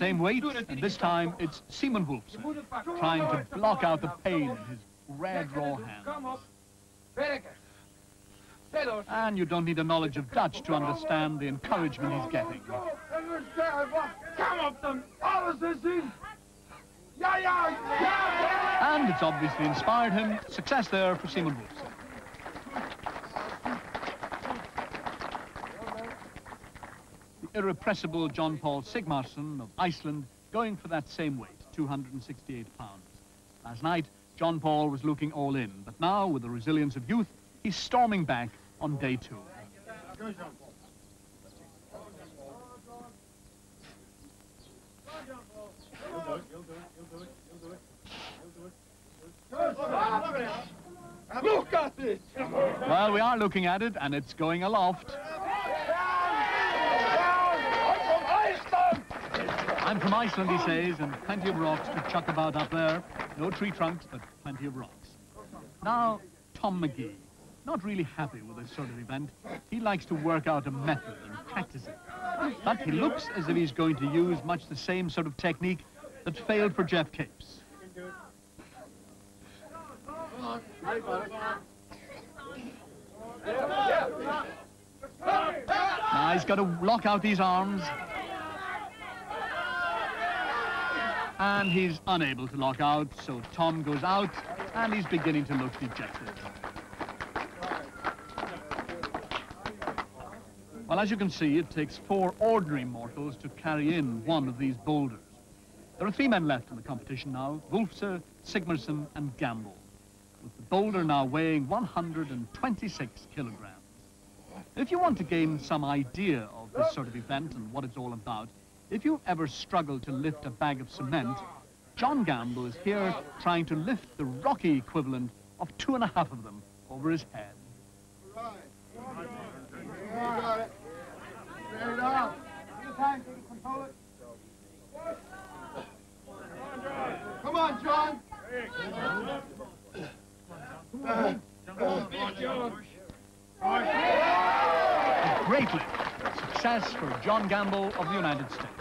same weight, and this time it's Simon Wolfson, trying to block out the pain in his red raw hands. And you don't need a knowledge of Dutch to understand the encouragement he's getting. And it's obviously inspired him. Success there for Simon Wolfson. Irrepressible John Paul Sigmarsson of Iceland going for that same weight, 268 pounds. Last night, John Paul was looking all in, but now, with the resilience of youth, he's storming back on day two. Well, we are looking at it, and it's going aloft. I'm from Iceland, he says, and plenty of rocks to chuck about up there. No tree trunks, but plenty of rocks. Now, Tom Magee, Not really happy with this sort of event. He likes to work out a method and practice it. But he looks as if he's going to use much the same sort of technique that failed for Geoff Capes. Now he's got to lock out these arms. And he's unable to lock out, so Tom goes out, and he's beginning to look dejected. Well, as you can see, it takes four ordinary mortals to carry in one of these boulders. There are three men left in the competition now, Wulfse, Sigmarsson and Gamble, with the boulder now weighing 126 kilograms. If you want to gain some idea of this sort of event and what it's all about, if you've ever struggled to lift a bag of cement, John Gamble is here trying to lift the rocky equivalent of two and a half of them over his head. Come on, John. Great. Success for John Gamble of the United States.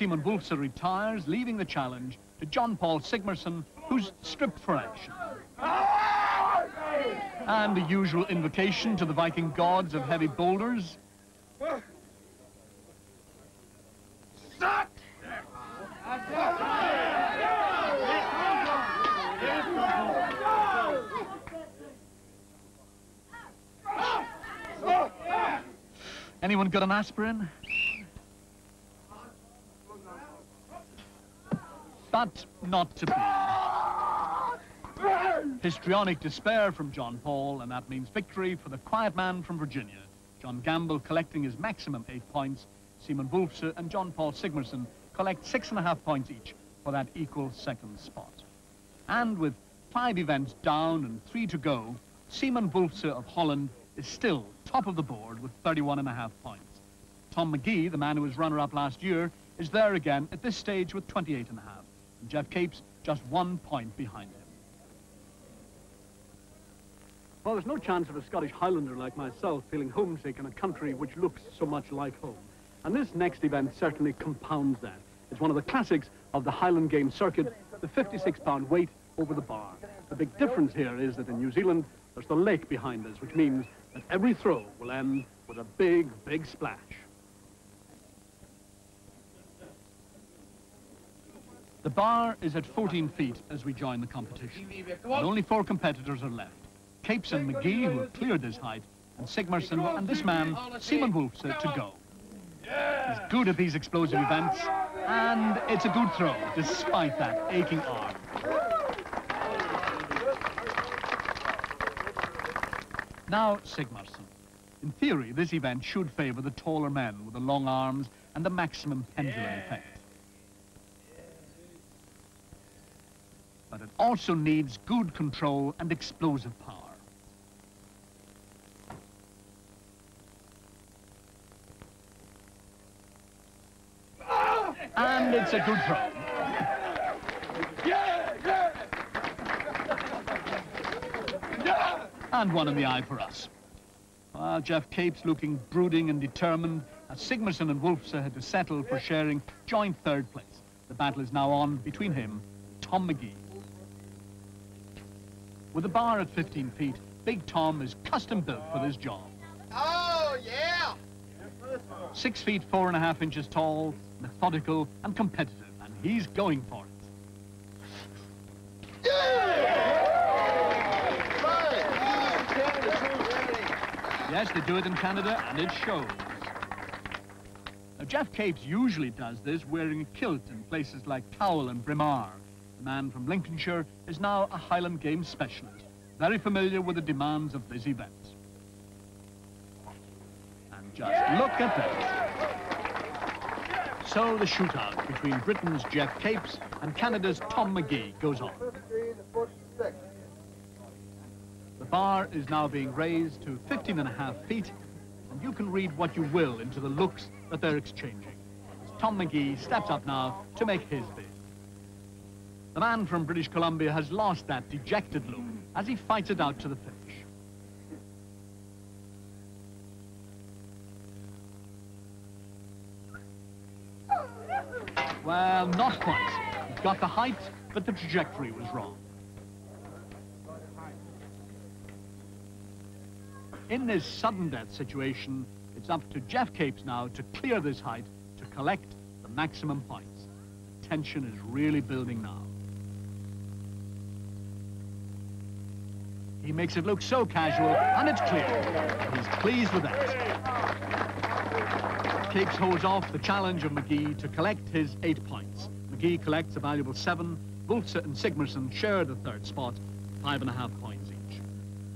Simon Wulfse retires, leaving the challenge to John Paul Sigmarsson, who's stripped for action. And the usual invocation to the Viking gods of heavy boulders. Anyone got an aspirin? But not to be. Histrionic despair from John Paul, and that means victory for the quiet man from Virginia. John Gamble collecting his maximum eight points. Simon Wulfse and John Paul Sigmarsson collect six and a half points each for that equal second spot. And with five events down and three to go, Simon Wulfse of Holland is still top of the board with 31 and a half points. Tom Magee, the man who was runner-up last year, is there again at this stage with 28 and a half. Geoff Capes just one point behind him. Well, there's no chance of a Scottish Highlander like myself feeling homesick in a country which looks so much like home. And this next event certainly compounds that. It's one of the classics of the Highland Games circuit, the 56-pound weight over the bar. The big difference here is that in New Zealand, there's the lake behind us, which means that every throw will end with a big, big splash. The bar is at 14 feet as we join the competition. And only four competitors are left. Capes and Magee, who have cleared this height, and Sigmarsson and this man, Simon Wulfse, to go. He's good at these explosive events, and it's a good throw, despite that aching arm. Now, Sigmarsson. In theory, this event should favor the taller men with the long arms and the maximum pendulum effect. But it also needs good control and explosive power. And it's a good throw. And one in the eye for us. While Geoff Capes looking brooding and determined, as Sigmarsson and Wulfse had to settle for sharing joint third place. The battle is now on between him Tom Magee. With a bar at 15 feet, Big Tom is custom built for this job. Oh, yeah! Six feet, four and a half inches tall, methodical and competitive, and he's going for it. Yes, they do it in Canada, and it shows. Now, Geoff Capes usually does this wearing a kilt in places like Cowal and Braemar. The man from Lincolnshire is now a Highland Games specialist, very familiar with the demands of this event. And just look at that. So the shootout between Britain's Geoff Capes and Canada's Tom Magee goes on. The bar is now being raised to 15 and a half feet, and you can read what you will into the looks that they're exchanging. Tom Magee steps up now to make his bid. The man from British Columbia has lost that dejected look as he fights it out to the finish. Well, not quite. He got the height, but the trajectory was wrong. In this sudden death situation, it's up to Geoff Capes now to clear this height to collect the maximum points. Tension is really building now. He makes it look so casual, and it's clear. He's pleased with that. Capes holds off the challenge of Magee to collect his eight points. Magee collects a valuable seven. Wulfse and Sigmarsson share the third spot, five and a half points each.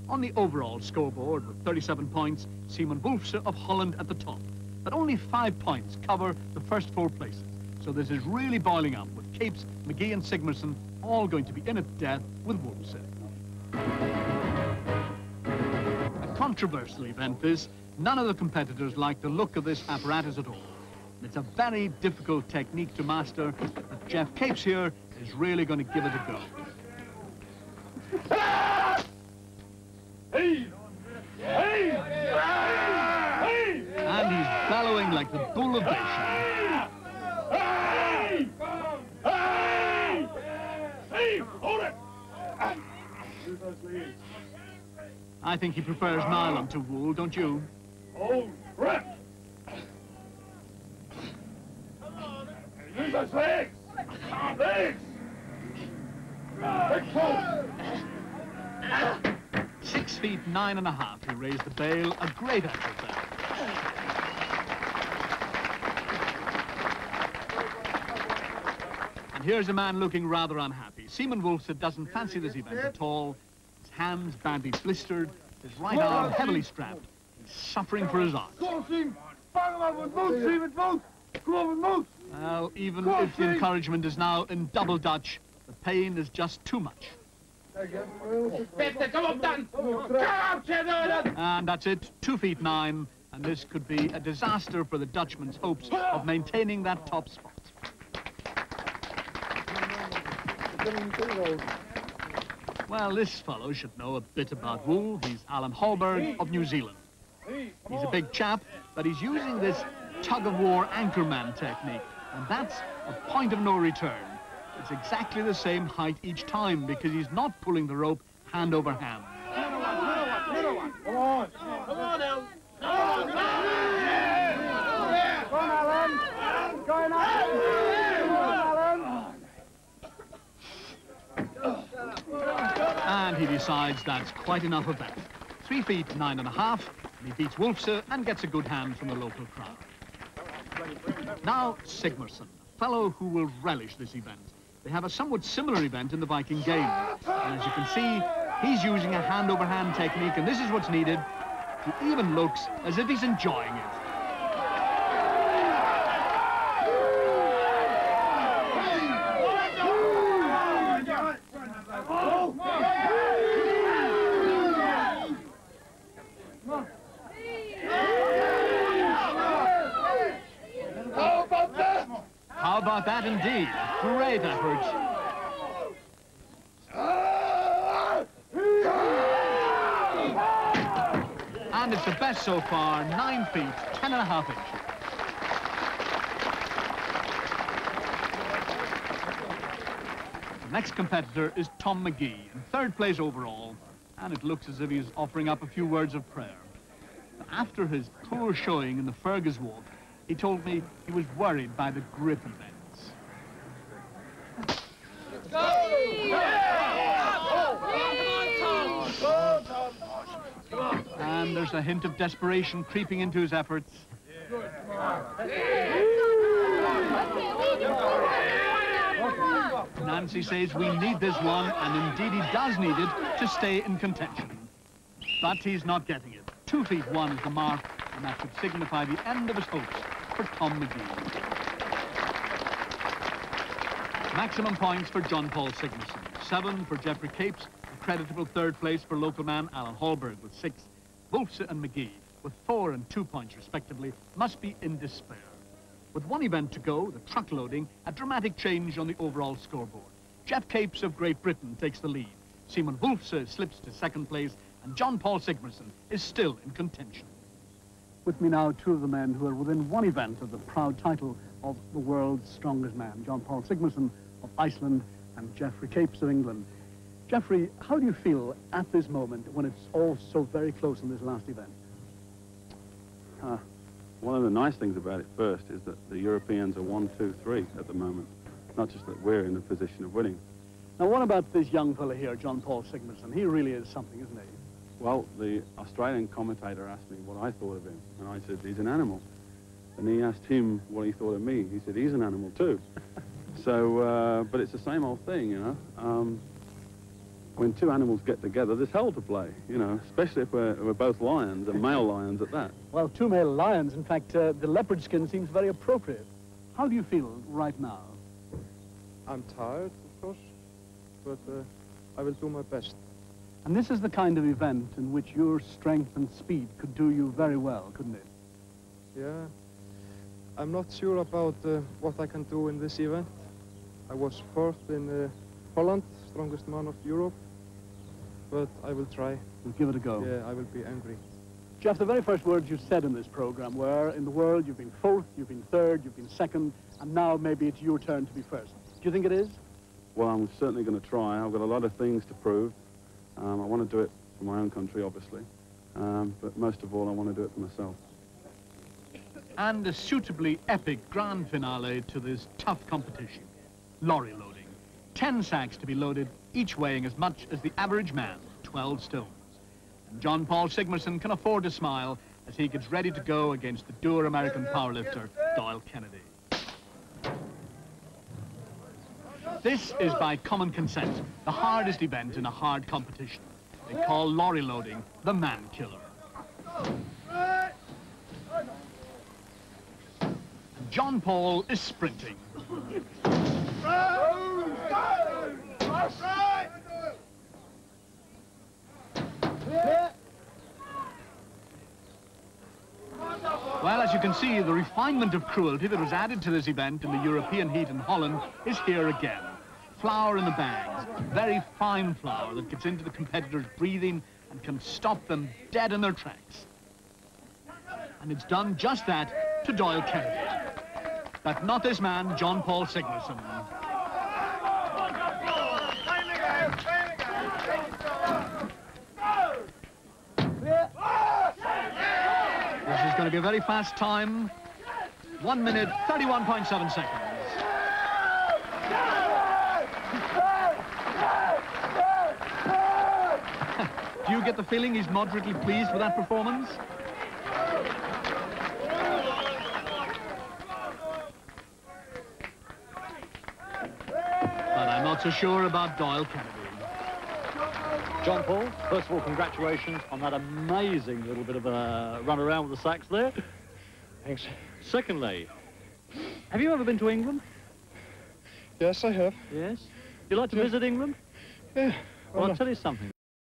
On the overall scoreboard with 37 points, Simon Wulfse of Holland at the top. But only five points cover the first four places. So this is really boiling up with Capes, Magee and Sigmarsson all going to be in at death with Wulfse. A controversial event this. None of the competitors like the look of this apparatus at all. It's a very difficult technique to master, but Geoff Capes here is really going to give it a go. And he's bellowing like the bull of Bashan. I think he prefers nylon to wool, don't you? Oh, crap! Use those legs! Legs! Six feet nine and a half, he raised the bale. A great effort there. And here's a man looking rather unhappy. Simon Wolfson doesn't fancy this event at all. His hands badly blistered, his right arm heavily strapped. He's suffering for his art. Go on, Bang him up with boots, Seam, with boots! Come with boots! Well, even if the encouragement is now in double Dutch, the pain is just too much. Beste, kom op dan! Kom op, Chedder! And that's it, two feet nine, and this could be a disaster for the Dutchman's hopes of maintaining that top spot. Well, this fellow should know a bit about wool. He's Alan Hallberg of New Zealand. He's a big chap, but he's using this tug-of-war anchorman technique, and that's a point of no return. It's exactly the same height each time because he's not pulling the rope hand over hand. Come on! Come on, Al! Go on, Alan! Go on, Alan! And he decides that's quite enough of that. Three feet nine and a half, and he beats Wulfse uh, and gets a good hand from the local crowd. Now, Sigmarsson, a fellow who will relish this event. They have a somewhat similar event in the Viking game. And as you can see, he's using a hand-over-hand technique, and this is what's needed. He even looks as if he's enjoying it. effort indeed. Great effort. And it's the best so far, 9 feet, ten and a half inches. The next competitor is Tom Magee, in third place overall, and it looks as if he's offering up a few words of prayer. After his poor showing in the Fergus Walk, he told me he was worried by the grip event events. And there's a hint of desperation creeping into his efforts. Nancy says we need this one, and indeed he does need it to stay in contention. But he's not getting it. Two feet one is the mark, and that should signify the end of his hopes for Tom Magee. Maximum points for John Paul Sigmarsson. Seven for Geoffrey Capes, a creditable third place for local man Alan Hallberg with six. Wulfse and Magee, with four and two points respectively, must be in despair. With one event to go, the truck loading, a dramatic change on the overall scoreboard. Geoff Capes of Great Britain takes the lead. Simon Wulfse slips to second place, and John Paul Sigmarsson is still in contention. With me now, two of the men who are within one event of the proud title of the world's strongest man, John Paul Sigmarsson of Iceland and Geoffrey Capes of England. Geoffrey, how do you feel at this moment when it's all so very close in this last event? Uh, one of the nice things about it first is that the Europeans are one, two, three at the moment. Not just that we're in a position of winning. Now, what about this young fellow here, John Paul Sigmarsson? He really is something, isn't he? Well, the Australian commentator asked me what I thought of him, and I said, he's an animal. And he asked him what he thought of me. He said, he's an animal too. So, uh, but it's the same old thing, you know. Um, when two animals get together, there's hell to play, you know, especially if we're, we're both lions, and male lions at that. Well, two male lions. In fact, uh, the leopard skin seems very appropriate. How do you feel right now? I'm tired, of course, but uh, I will do my best. And this is the kind of event in which your strength and speed could do you very well, couldn't it? Yeah. I'm not sure about uh, what I can do in this event. I was fourth in uh, Holland, strongest man of Europe, but I will try. We'll give it a go. Yeah, I will be angry. Geoff, the very first words you said in this program were, in the world, you've been fourth, you've been third, you've been second, and now maybe it's your turn to be first. Do you think it is? Well, I'm certainly going to try. I've got a lot of things to prove. Um, I want to do it for my own country, obviously. Um, but most of all, I want to do it for myself. And a suitably epic grand finale to this tough competition. Lorry loading. Ten sacks to be loaded, each weighing as much as the average man, 12 stones. And John Paul Sigmarsson can afford to smile as he gets ready to go against the dour American powerlifter, Doyle Kenady. This is by common consent, the hardest event in a hard competition. They call lorry loading the man killer. John Paul is sprinting. Well, as you can see, the refinement of cruelty that was added to this event in the European heat in Holland is here again. Flour in the bags, very fine flour that gets into the competitors' breathing and can stop them dead in their tracks. And it's done just that to Doyle Kenady. But not this man, John Paul Sigmarsson. This is going to be a very fast time. One minute, 31.7 seconds. Do you get the feeling he's moderately pleased with that performance? But I'm not so sure about Doyle Kenady. John Paul, first of all, congratulations on that amazing little bit of a run around with the sacks there. Thanks. Secondly, have you ever been to England? Yes, I have. Yes. You like to Yeah. visit England? Yeah. Well, why I'll tell you something.